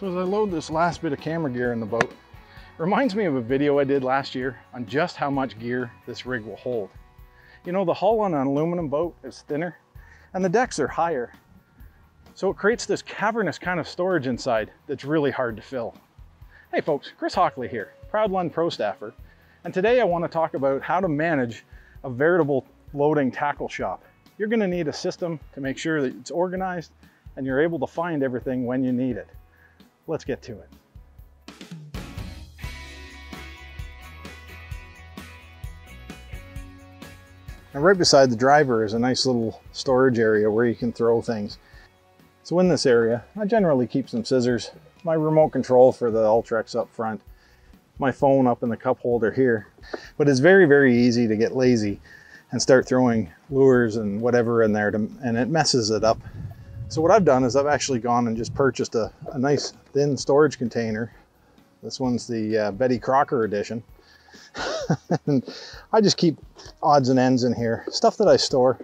So as I load this last bit of camera gear in the boat, it reminds me of a video I did last year on just how much gear this rig will hold. You know, the hull on an aluminum boat is thinner and the decks are higher. So it creates this cavernous kind of storage inside that's really hard to fill. Hey folks, Chris Hockley here, Proud Lund Pro Staffer. And today I want to talk about how to manage a veritable loading tackle shop. You're going to need a system to make sure that it's organized and you're able to find everything when you need it. Let's get to it. Now right beside the driver is a nice little storage area where you can throw things. So in this area, I generally keep some scissors, my remote control for the Ultrex up front, my phone up in the cup holder here. But it's very, very easy to get lazy and start throwing lures and whatever in there to, and it messes it up. So what I've done is I've actually gone and just purchased a, a nice thin storage container. This one's the uh, Betty Crocker edition. and I just keep odds and ends in here, stuff that I store.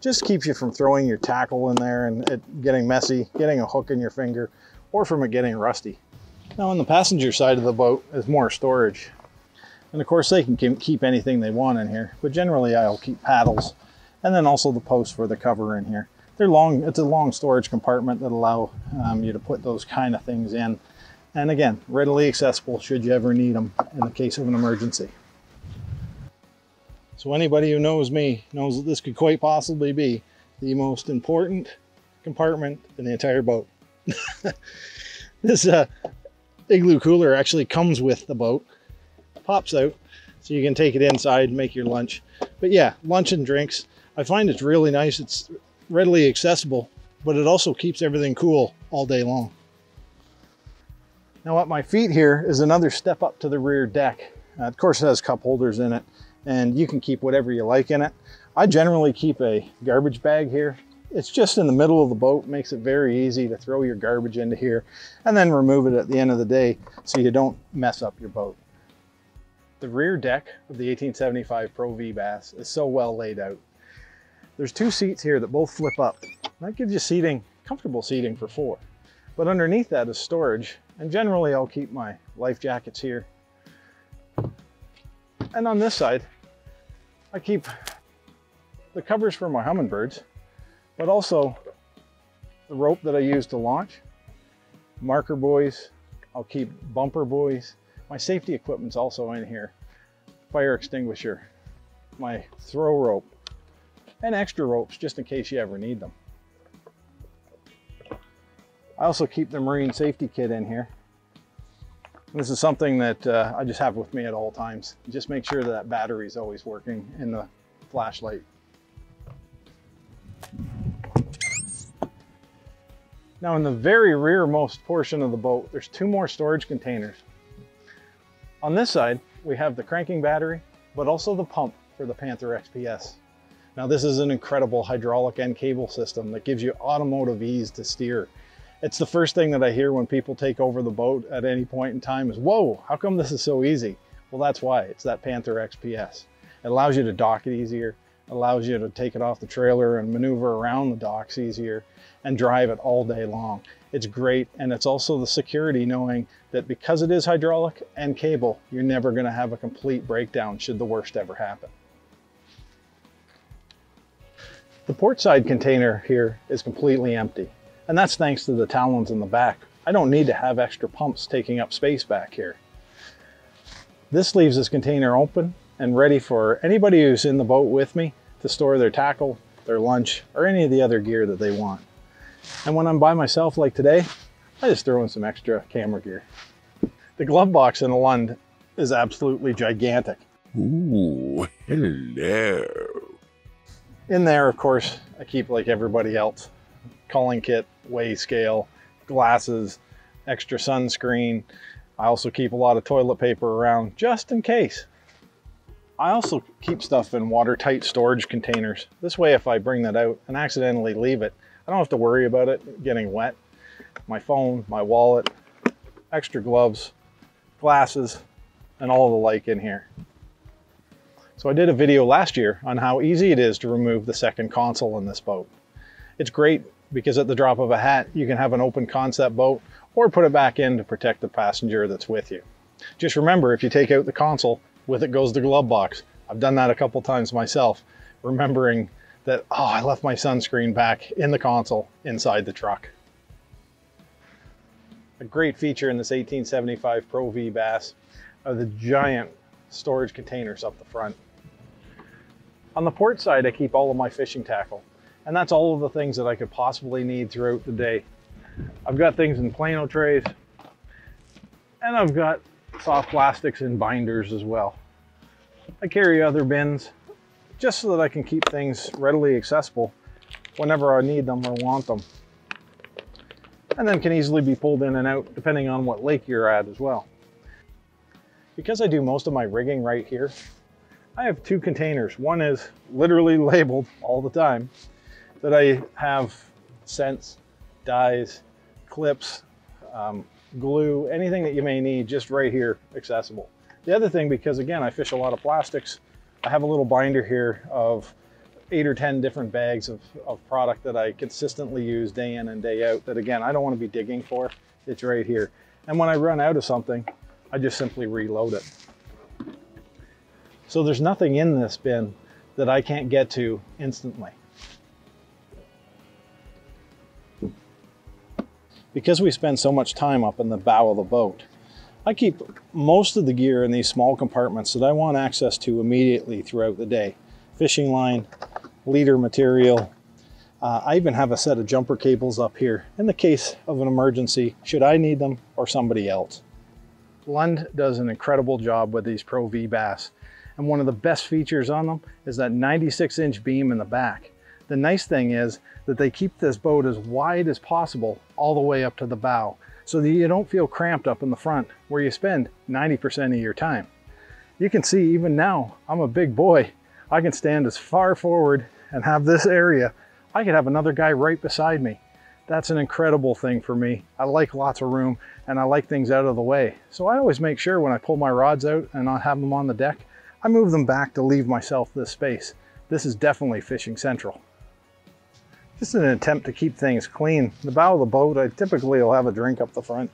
Just keeps you from throwing your tackle in there and it getting messy, getting a hook in your finger, or from it getting rusty. Now on the passenger side of the boat is more storage. And of course they can keep anything they want in here, but generally I'll keep paddles and then also the post for the cover in here. They're long, it's a long storage compartment that allow um, you to put those kind of things in. And again, readily accessible should you ever need them in the case of an emergency. So anybody who knows me knows that this could quite possibly be the most important compartment in the entire boat. this uh, igloo cooler actually comes with the boat, pops out, so you can take it inside make your lunch. But yeah, lunch and drinks. I find it's really nice. It's readily accessible, but it also keeps everything cool all day long. Now at my feet here is another step up to the rear deck. Uh, of course it has cup holders in it and you can keep whatever you like in it. I generally keep a garbage bag here. It's just in the middle of the boat, makes it very easy to throw your garbage into here and then remove it at the end of the day so you don't mess up your boat. The rear deck of the 1875 Pro V Bass is so well laid out. There's two seats here that both flip up. That gives you seating, comfortable seating for four. But underneath that is storage. And generally I'll keep my life jackets here. And on this side, I keep the covers for my Humminbirds, but also the rope that I use to launch, marker buoys, I'll keep bumper buoys. My safety equipment's also in here. Fire extinguisher, my throw rope, and extra ropes just in case you ever need them. I also keep the marine safety kit in here. This is something that uh, I just have with me at all times. Just make sure that, that battery is always working in the flashlight. Now in the very rearmost portion of the boat, there's two more storage containers. On this side, we have the cranking battery, but also the pump for the Panther XPS. Now this is an incredible hydraulic and cable system that gives you automotive ease to steer. It's the first thing that I hear when people take over the boat at any point in time is, whoa, how come this is so easy? Well, that's why, it's that Panther XPS. It allows you to dock it easier, allows you to take it off the trailer and maneuver around the docks easier and drive it all day long. It's great and it's also the security knowing that because it is hydraulic and cable, you're never gonna have a complete breakdown should the worst ever happen. The port side container here is completely empty, and that's thanks to the talons in the back. I don't need to have extra pumps taking up space back here. This leaves this container open and ready for anybody who's in the boat with me to store their tackle, their lunch, or any of the other gear that they want. And when I'm by myself like today, I just throw in some extra camera gear. The glove box in a Lund is absolutely gigantic. Ooh, hello. In there, of course, I keep like everybody else, culling kit, weigh scale, glasses, extra sunscreen. I also keep a lot of toilet paper around just in case. I also keep stuff in watertight storage containers. This way, if I bring that out and accidentally leave it, I don't have to worry about it getting wet. My phone, my wallet, extra gloves, glasses, and all the like in here. So I did a video last year on how easy it is to remove the second console in this boat. It's great because at the drop of a hat, you can have an open concept boat or put it back in to protect the passenger that's with you. Just remember, if you take out the console, with it goes the glove box. I've done that a couple times myself, remembering that, oh, I left my sunscreen back in the console inside the truck. A great feature in this 1875 Pro V Bass are the giant storage containers up the front. On the port side, I keep all of my fishing tackle, and that's all of the things that I could possibly need throughout the day. I've got things in plano trays, and I've got soft plastics and binders as well. I carry other bins just so that I can keep things readily accessible whenever I need them or want them. And then can easily be pulled in and out depending on what lake you're at as well. Because I do most of my rigging right here, I have two containers. One is literally labeled all the time that I have scents, dyes, clips, um, glue, anything that you may need just right here accessible. The other thing, because again, I fish a lot of plastics, I have a little binder here of eight or 10 different bags of, of product that I consistently use day in and day out that again, I don't want to be digging for. It's right here. And when I run out of something, I just simply reload it. So there's nothing in this bin that I can't get to instantly. Because we spend so much time up in the bow of the boat, I keep most of the gear in these small compartments that I want access to immediately throughout the day. Fishing line, leader material. Uh, I even have a set of jumper cables up here in the case of an emergency, should I need them or somebody else. Lund does an incredible job with these Pro V bass. And one of the best features on them is that 96 inch beam in the back. The nice thing is that they keep this boat as wide as possible all the way up to the bow so that you don't feel cramped up in the front where you spend 90% of your time. You can see even now, I'm a big boy. I can stand as far forward and have this area. I could have another guy right beside me. That's an incredible thing for me. I like lots of room and I like things out of the way. So I always make sure when I pull my rods out and I have them on the deck, I move them back to leave myself this space. This is definitely fishing central. Just an attempt to keep things clean. The bow of the boat, I typically will have a drink up the front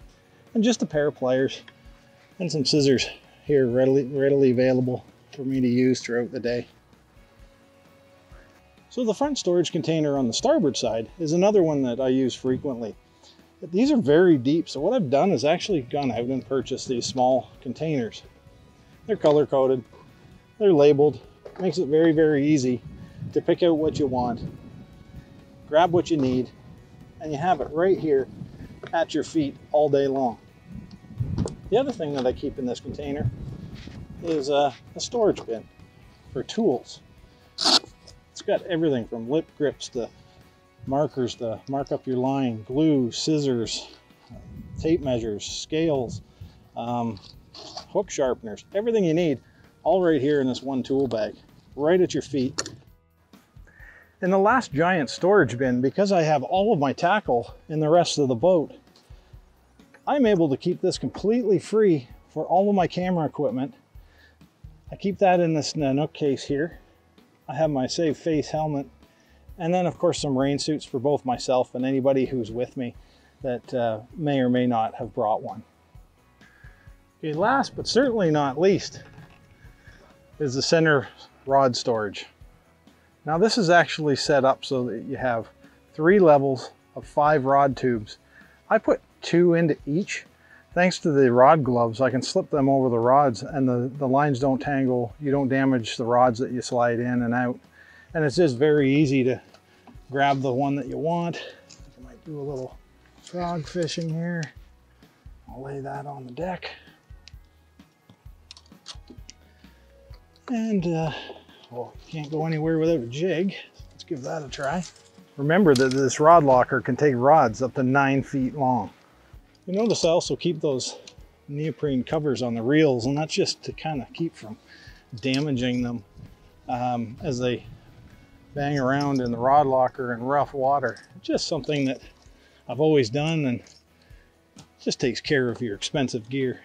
and just a pair of pliers and some scissors here readily, readily available for me to use throughout the day. So the front storage container on the starboard side is another one that I use frequently. These are very deep, so what I've done is actually gone out and purchased these small containers. They're color coded, they're labeled, makes it very, very easy to pick out what you want grab what you need, and you have it right here at your feet all day long. The other thing that I keep in this container is uh, a storage bin for tools. It's got everything from lip grips to markers to mark up your line, glue, scissors, tape measures, scales, um, hook sharpeners, everything you need, all right here in this one tool bag, right at your feet. In the last giant storage bin, because I have all of my tackle in the rest of the boat, I'm able to keep this completely free for all of my camera equipment. I keep that in this Nanuk case here. I have my Save Phace helmet, and then of course some rain suits for both myself and anybody who's with me that uh, may or may not have brought one. Okay, last but certainly not least is the center rod storage. Now this is actually set up so that you have three levels of five rod tubes. I put two into each. Thanks to the rod gloves, I can slip them over the rods and the, the lines don't tangle. You don't damage the rods that you slide in and out. And it's just very easy to grab the one that you want. I might do a little frog fishing here. I'll lay that on the deck. And uh, well, can't go anywhere without a jig. Let's give that a try. Remember that this rod locker can take rods up to nine feet long. You notice I also keep those neoprene covers on the reels and that's just to kind of keep from damaging them um, as they bang around in the rod locker in rough water. Just something that I've always done and just takes care of your expensive gear.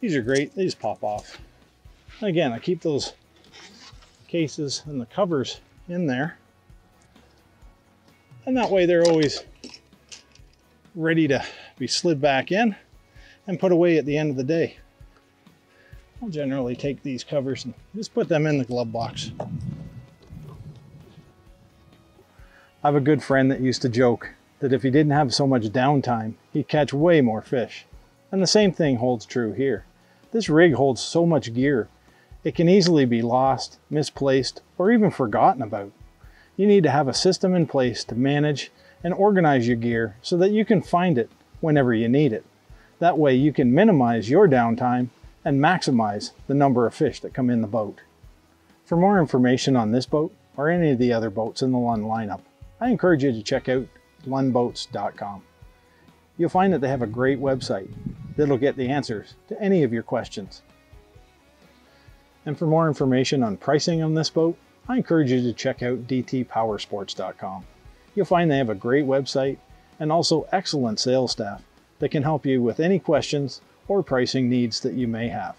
These are great, they just pop off. Again, I keep those cases and the covers in there. And that way they're always ready to be slid back in and put away at the end of the day. I'll generally take these covers and just put them in the glove box. I have a good friend that used to joke that if he didn't have so much downtime, he'd catch way more fish. And the same thing holds true here. This rig holds so much gear, it can easily be lost, misplaced, or even forgotten about. You need to have a system in place to manage and organize your gear so that you can find it whenever you need it. That way you can minimize your downtime and maximize the number of fish that come in the boat. For more information on this boat or any of the other boats in the Lund lineup, I encourage you to check out lundboats.com. You'll find that they have a great website that'll get the answers to any of your questions. And for more information on pricing on this boat, I encourage you to check out dtpowersports.com. You'll find they have a great website and also excellent sales staff that can help you with any questions or pricing needs that you may have.